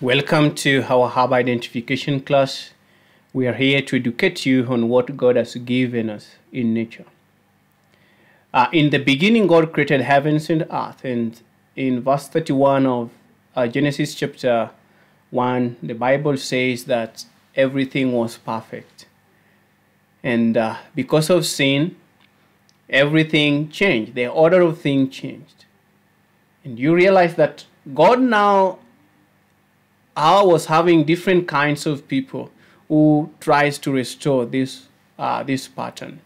Welcome to our Herb Identification class. We are here to educate you on what God has given us in nature. Uh, in the beginning, God created heavens and earth, and in verse 31 of uh, Genesis chapter 1, the Bible says that everything was perfect. And uh, because of sin, everything changed. The order of things changed. And you realize that God now I was having different kinds of people who tries to restore this uh, this pattern.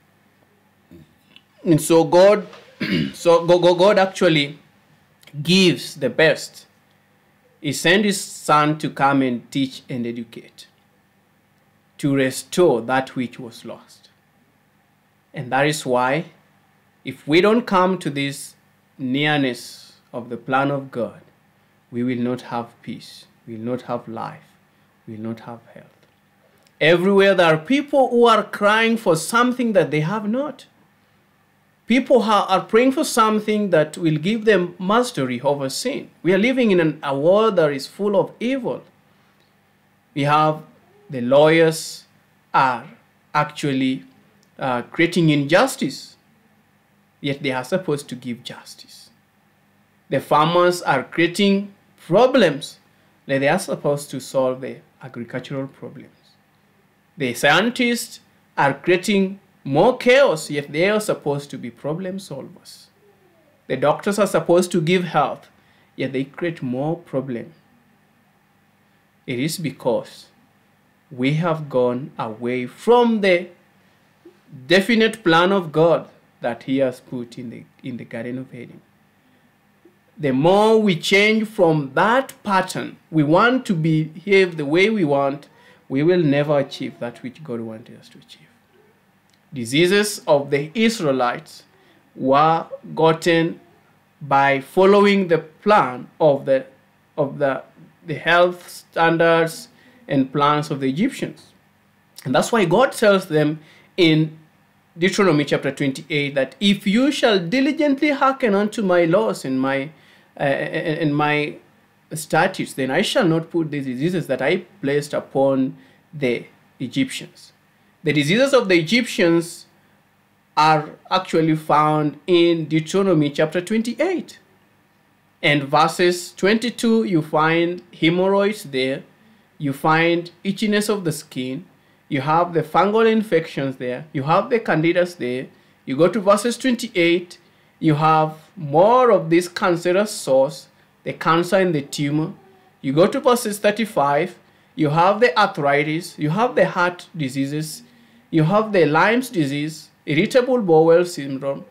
And so God, so God actually gives the best. He sent His Son to come and teach and educate, to restore that which was lost. And that is why, if we don't come to this nearness of the plan of God, we will not have peace will not have life, will not have health. Everywhere there are people who are crying for something that they have not. People are praying for something that will give them mastery over sin. We are living in an, a world that is full of evil. We have the lawyers are actually uh, creating injustice, yet they are supposed to give justice. The farmers are creating problems, they are supposed to solve the agricultural problems. The scientists are creating more chaos, yet they are supposed to be problem solvers. The doctors are supposed to give health, yet they create more problem. It is because we have gone away from the definite plan of God that He has put in the, in the Garden of Eden the more we change from that pattern, we want to behave the way we want, we will never achieve that which God wanted us to achieve. Diseases of the Israelites were gotten by following the plan of the of the, the health standards and plans of the Egyptians. And that's why God tells them in Deuteronomy chapter 28 that if you shall diligently hearken unto my laws and my uh, in my statutes, then I shall not put the diseases that I placed upon the Egyptians. The diseases of the Egyptians are actually found in Deuteronomy chapter 28. And verses 22, you find hemorrhoids there, you find itchiness of the skin, you have the fungal infections there, you have the candidas there. You go to verses 28, you have more of this cancerous source, the cancer in the tumor. You go to verses 35, you have the arthritis, you have the heart diseases, you have the Lyme's disease, irritable bowel syndrome,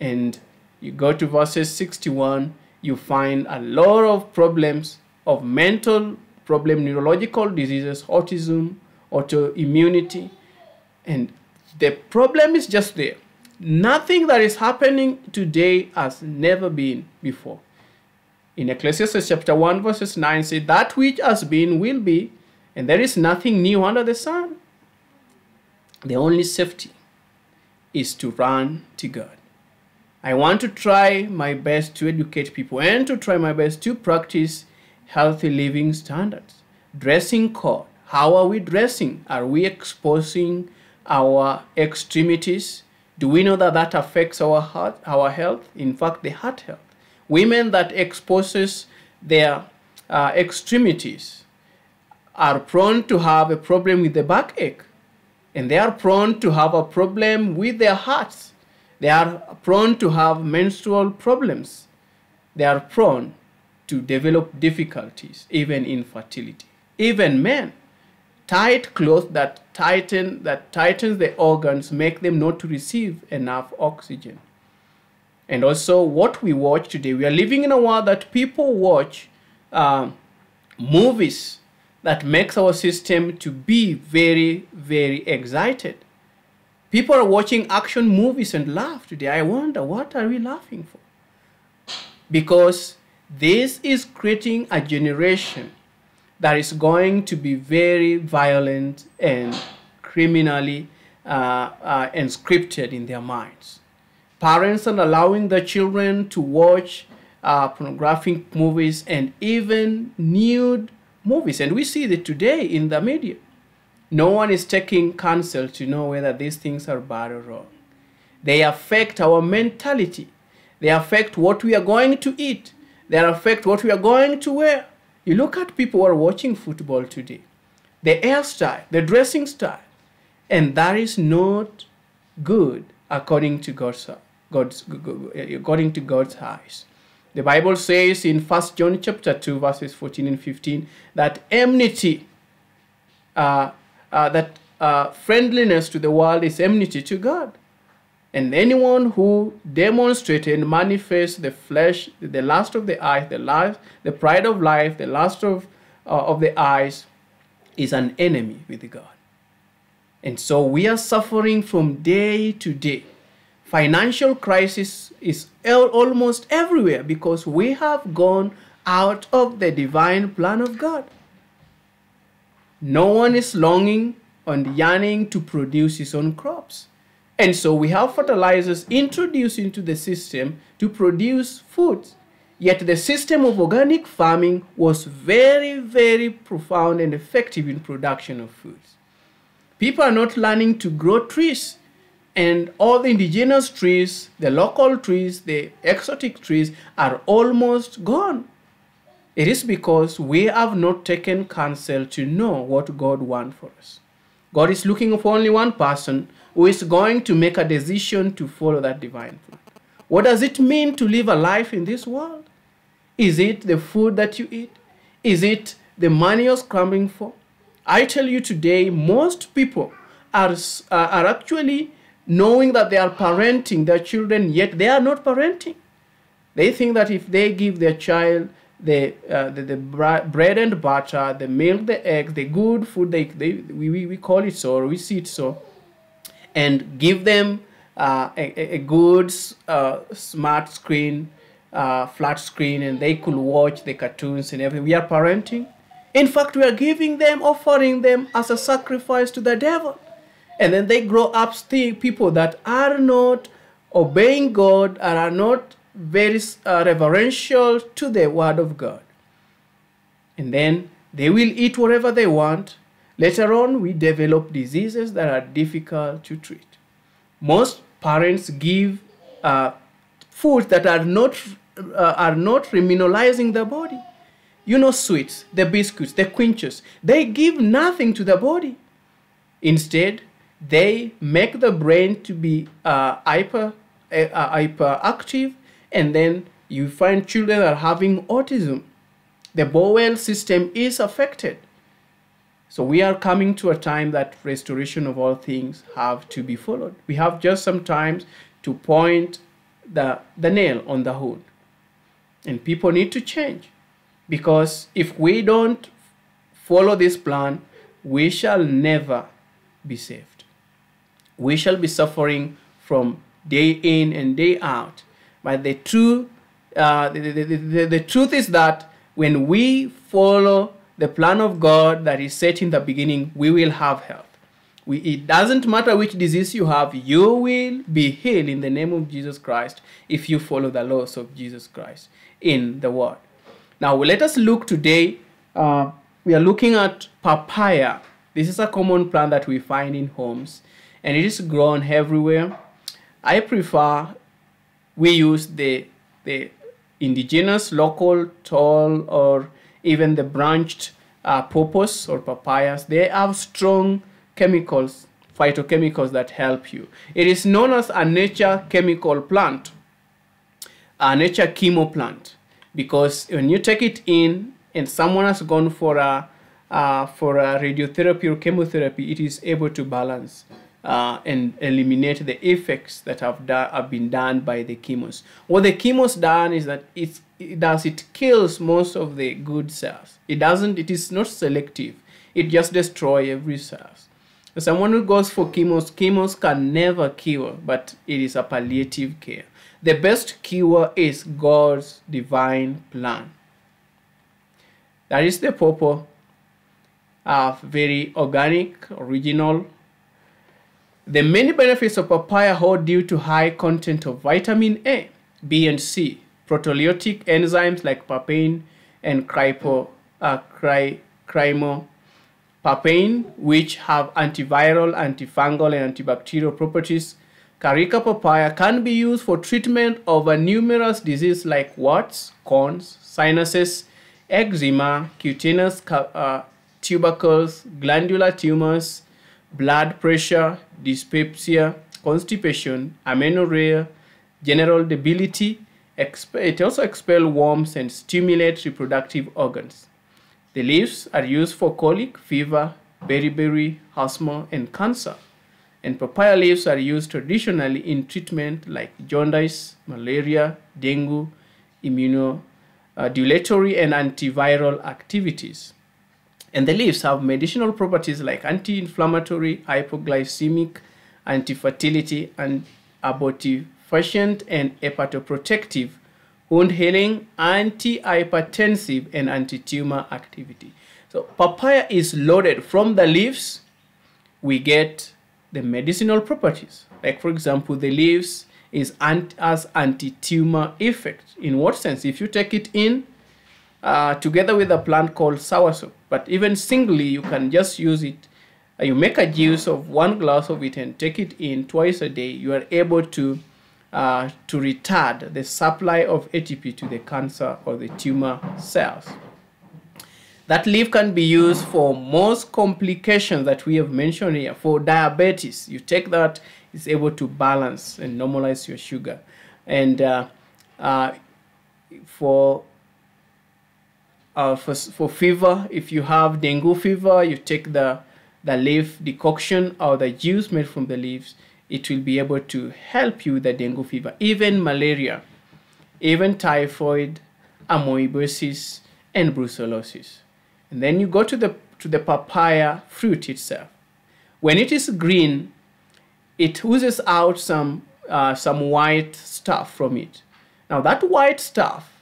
and you go to verses 61, you find a lot of problems of mental problem, neurological diseases, autism, autoimmunity, and the problem is just there. Nothing that is happening today has never been before. In Ecclesiastes chapter 1, verses 9 say, That which has been will be, and there is nothing new under the sun. The only safety is to run to God. I want to try my best to educate people and to try my best to practice healthy living standards. Dressing code. How are we dressing? Are we exposing our extremities do we know that that affects our heart, our health? In fact, the heart health. Women that exposes their uh, extremities are prone to have a problem with the backache, and they are prone to have a problem with their hearts. They are prone to have menstrual problems. They are prone to develop difficulties, even infertility. Even men tight clothes that tighten that tightens the organs make them not to receive enough oxygen. And also what we watch today we are living in a world that people watch uh, movies that makes our system to be very very excited. People are watching action movies and laugh today. I wonder what are we laughing for? Because this is creating a generation that is going to be very violent and criminally uh, uh, inscripted in their minds. Parents are allowing their children to watch uh, pornographic movies and even nude movies. And we see that today in the media. No one is taking counsel to know whether these things are bad or wrong. They affect our mentality. They affect what we are going to eat. They affect what we are going to wear. You look at people who are watching football today, the hairstyle, the dressing style, and that is not good according to God's, God's according to God's eyes. The Bible says in 1 John chapter 2, verses 14 and 15, that enmity, uh, uh, that uh, friendliness to the world is enmity to God. And anyone who demonstrates and manifests the flesh, the lust of the eyes, the life, the pride of life, the lust of, uh, of the eyes, is an enemy with God. And so we are suffering from day to day. Financial crisis is almost everywhere because we have gone out of the divine plan of God. No one is longing and yearning to produce his own crops. And so we have fertilizers introduced into the system to produce food. Yet the system of organic farming was very, very profound and effective in production of foods. People are not learning to grow trees and all the indigenous trees, the local trees, the exotic trees are almost gone. It is because we have not taken counsel to know what God wants for us. God is looking for only one person who is going to make a decision to follow that divine plan. What does it mean to live a life in this world? Is it the food that you eat? Is it the money you're scrambling for? I tell you today, most people are, uh, are actually knowing that they are parenting their children, yet they are not parenting. They think that if they give their child the, uh, the, the bread and butter, the milk, the eggs, the good food, they, they, we, we call it so, or we see it so, and give them uh, a, a good uh, smart screen, uh, flat screen, and they could watch the cartoons and everything. We are parenting. In fact, we are giving them, offering them as a sacrifice to the devil. And then they grow up still people that are not obeying God and are not very uh, reverential to the word of God. And then they will eat whatever they want. Later on, we develop diseases that are difficult to treat. Most parents give uh, foods that are not, uh, are not remineralizing the body. You know, sweets, the biscuits, the quenches, they give nothing to the body. Instead, they make the brain to be uh, hyper, uh, hyperactive, and then you find children are having autism. The bowel system is affected. So we are coming to a time that restoration of all things have to be followed. We have just some time to point the, the nail on the hood. And people need to change. Because if we don't follow this plan, we shall never be saved we shall be suffering from day in and day out. But the truth, uh, the, the, the, the, truth is that when we follow the plan of God that is set in the beginning, we will have health. We, it doesn't matter which disease you have, you will be healed in the name of Jesus Christ if you follow the laws of Jesus Christ in the Word. Now, let us look today. Uh, we are looking at papaya. This is a common plant that we find in homes and it is grown everywhere. I prefer we use the, the indigenous, local, tall, or even the branched uh, or papayas. They have strong chemicals, phytochemicals that help you. It is known as a nature chemical plant, a nature chemo plant, because when you take it in and someone has gone for a uh, for a radiotherapy or chemotherapy, it is able to balance uh, and eliminate the effects that have, have been done by the chemos. What the chemos done is that it, does it kills most of the good cells. It doesn't. It is not selective. It just destroy every cells. Someone who goes for chemos, chemos can never cure, but it is a palliative care. The best cure is God's divine plan. That is the purpose of very organic, original, the many benefits of papaya hold due to high content of vitamin A, B, and C, proteolytic enzymes like papain and crypo, uh, cry, which have antiviral, antifungal, and antibacterial properties. Carica papaya can be used for treatment of a numerous diseases like warts, corns, sinuses, eczema, cutaneous uh, tubercles, glandular tumors, blood pressure, dyspepsia, constipation, amenorrhea, general debility. It also expels worms and stimulates reproductive organs. The leaves are used for colic, fever, beriberi, asthma, and cancer. And papaya leaves are used traditionally in treatment like jaundice, malaria, dengue, immunomodulatory, uh, and antiviral activities. And the leaves have medicinal properties like anti-inflammatory, hypoglycemic, anti-fertility, and abortifacient and hepatoprotective, wound healing, anti-hypertensive, and anti-tumor activity. So papaya is loaded from the leaves. We get the medicinal properties. Like for example, the leaves is ant as anti-tumor effect. In what sense? If you take it in uh, together with a plant called soursop, but even singly, you can just use it. Uh, you make a juice of one glass of it and take it in twice a day. You are able to uh, to retard the supply of ATP to the cancer or the tumor cells. That leaf can be used for most complications that we have mentioned here. For diabetes, you take that, it's able to balance and normalize your sugar. And uh, uh, for, uh, for, for fever, if you have dengue fever, you take the, the leaf decoction or the juice made from the leaves, it will be able to help you with the dengue fever. Even malaria, even typhoid, amoebiasis, and brucellosis. And then you go to the, to the papaya fruit itself. When it is green, it oozes out some, uh, some white stuff from it. Now that white stuff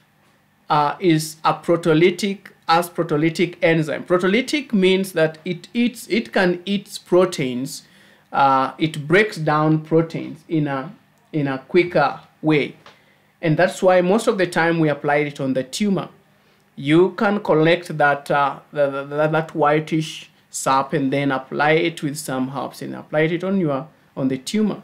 uh, is a proteolytic as proteolytic enzyme. Proteolytic means that it eats, it can eat proteins. Uh, it breaks down proteins in a, in a quicker way. And that's why most of the time we apply it on the tumor you can collect that, uh, that, that, that whitish sap and then apply it with some herbs and apply it on your on the tumor.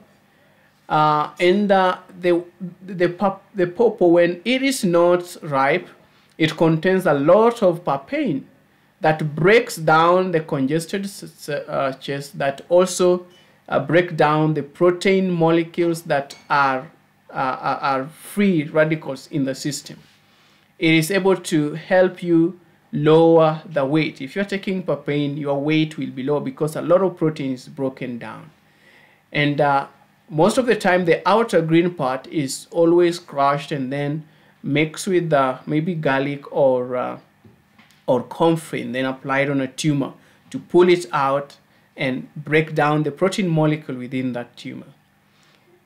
Uh, and uh, the the pap, the pawpaw when it is not ripe, it contains a lot of papain that breaks down the congested uh, chest that also uh, break down the protein molecules that are, uh, are free radicals in the system it is able to help you lower the weight. If you're taking papain, your weight will be low because a lot of protein is broken down. And uh, most of the time, the outer green part is always crushed and then mixed with uh, maybe garlic or, uh, or comfrey and then applied on a tumor to pull it out and break down the protein molecule within that tumor.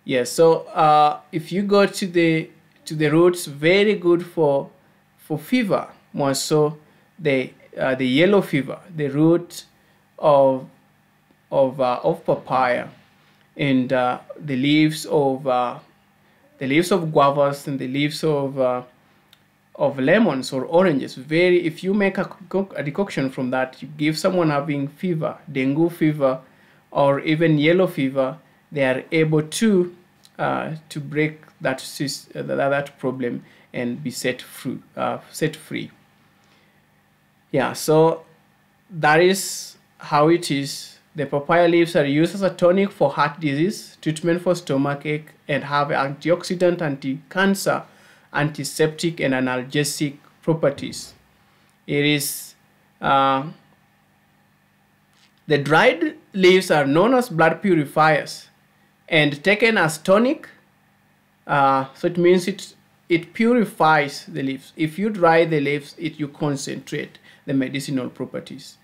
Yes, so uh, if you go to the to the roots, very good for for fever, more so the uh, the yellow fever, the root of of uh, of papaya, and uh, the leaves of uh, the leaves of guavas and the leaves of uh, of lemons or oranges. Very, if you make a, a decoction from that, you give someone having fever, dengue fever, or even yellow fever, they are able to uh, to break that that problem and be set free. Uh, set free. Yeah, so that is how it is. The papaya leaves are used as a tonic for heart disease, treatment for stomach ache, and have antioxidant, anti-cancer, antiseptic, and analgesic properties. It is uh, the dried leaves are known as blood purifiers and taken as tonic. Uh, so it means it it purifies the leaves. If you dry the leaves, it you concentrate the medicinal properties.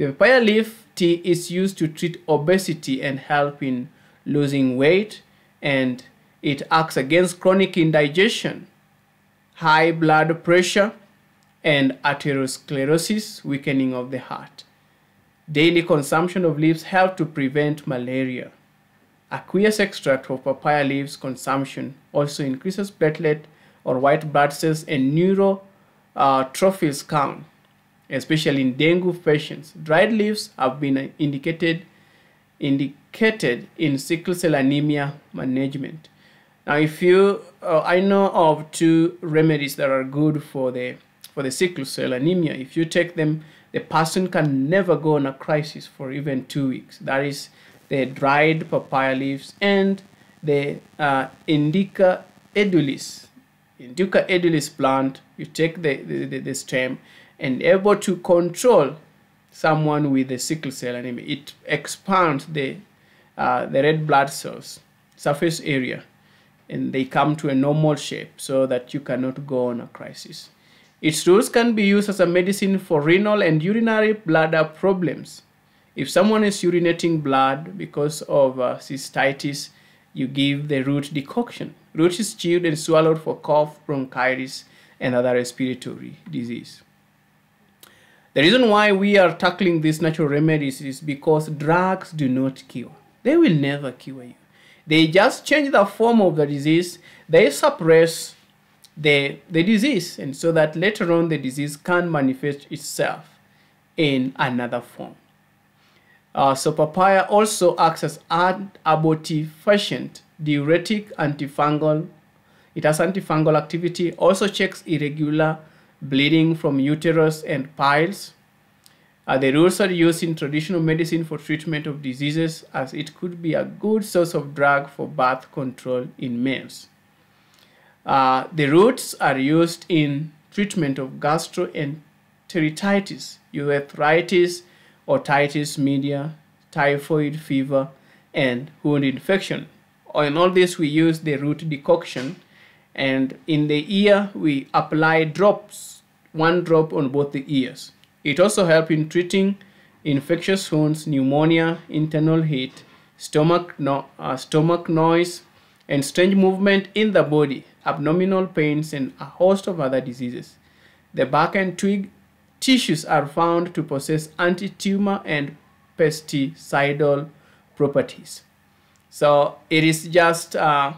The papaya leaf tea is used to treat obesity and help in losing weight and it acts against chronic indigestion, high blood pressure, and atherosclerosis, weakening of the heart. Daily consumption of leaves help to prevent malaria. Aqueous extract of papaya leaves consumption also increases platelet or white blood cells and neurotrophils uh, count. Especially in dengue patients. Dried leaves have been indicated indicated in sickle cell anemia management. Now, if you, uh, I know of two remedies that are good for the for the sickle cell anemia. If you take them, the person can never go on a crisis for even two weeks. That is the dried papaya leaves and the uh, indica edulis. Indica edulis plant, you take the, the, the stem and able to control someone with a sickle cell anemia. It expands the, uh, the red blood cells surface area and they come to a normal shape so that you cannot go on a crisis. Its roots can be used as a medicine for renal and urinary bladder problems. If someone is urinating blood because of uh, cystitis, you give the root decoction. Root is chewed and swallowed for cough, bronchitis, and other respiratory disease. The reason why we are tackling these natural remedies is because drugs do not cure. They will never cure you. They just change the form of the disease. They suppress the, the disease, and so that later on the disease can manifest itself in another form. Uh, so papaya also acts as an abortifacient, diuretic, antifungal. It has antifungal activity, also checks irregular bleeding from uterus and piles. Uh, the roots are used in traditional medicine for treatment of diseases as it could be a good source of drug for birth control in males. Uh, the roots are used in treatment of gastroenteritis, urethritis, otitis media, typhoid fever, and wound infection. In all this, we use the root decoction, and in the ear, we apply drops, one drop on both the ears. It also helps in treating infectious wounds, pneumonia, internal heat, stomach, no, uh, stomach noise, and strange movement in the body, abdominal pains, and a host of other diseases. The bark and twig tissues are found to possess anti-tumor and pesticidal properties. So it is just uh,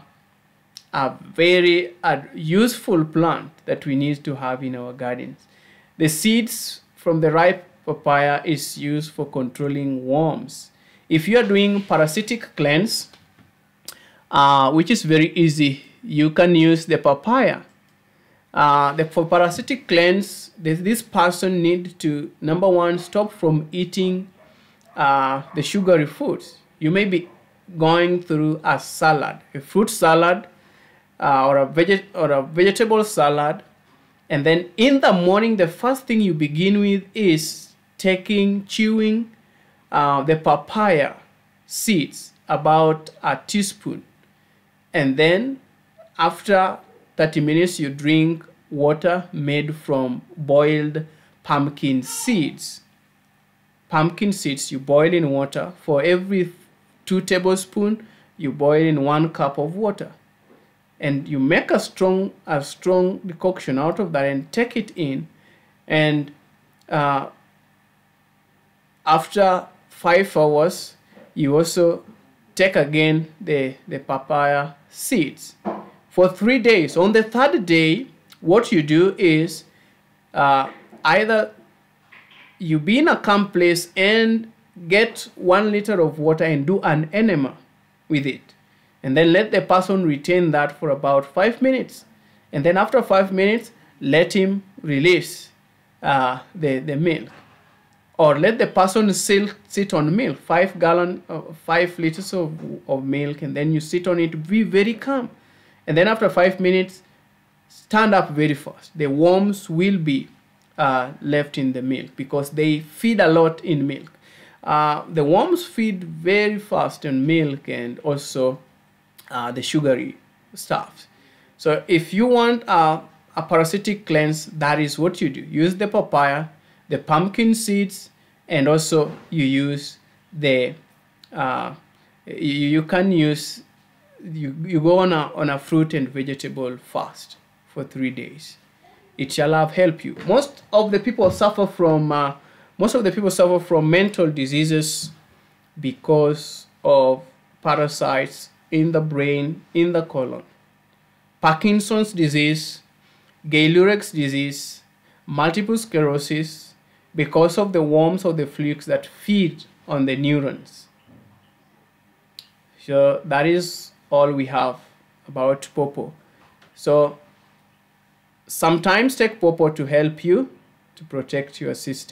a very uh, useful plant that we need to have in our gardens. The seeds from the ripe papaya is used for controlling worms. If you are doing parasitic cleanse, uh, which is very easy. You can use the papaya. Uh, the, for parasitic cleanse, this, this person need to, number one, stop from eating uh, the sugary foods. You may be going through a salad, a fruit salad, uh, or, a veget or a vegetable salad, and then in the morning, the first thing you begin with is taking, chewing uh, the papaya seeds, about a teaspoon. And then after 30 minutes you drink water made from boiled pumpkin seeds. Pumpkin seeds you boil in water. For every two tablespoons you boil in one cup of water and you make a strong a strong decoction out of that and take it in and uh, after five hours you also take again the, the papaya seeds for three days. On the third day, what you do is uh, either you be in a calm place and get one liter of water and do an enema with it. And then let the person retain that for about five minutes. And then after five minutes, let him release uh, the, the milk or let the person sit, sit on milk, five gallon, uh, five liters of, of milk, and then you sit on it, be very calm. And then after five minutes, stand up very fast. The worms will be uh, left in the milk because they feed a lot in milk. Uh, the worms feed very fast in milk and also uh, the sugary stuff. So if you want a, a parasitic cleanse, that is what you do. Use the papaya, the pumpkin seeds, and also you use the uh, you, you can use you, you go on a, on a fruit and vegetable fast for three days it shall have helped you most of the people suffer from uh, most of the people suffer from mental diseases because of parasites in the brain in the colon parkinson's disease Guillain-Barré disease multiple sclerosis because of the worms or the flukes that feed on the neurons. So that is all we have about pawpaw. So sometimes take pawpaw to help you to protect your system.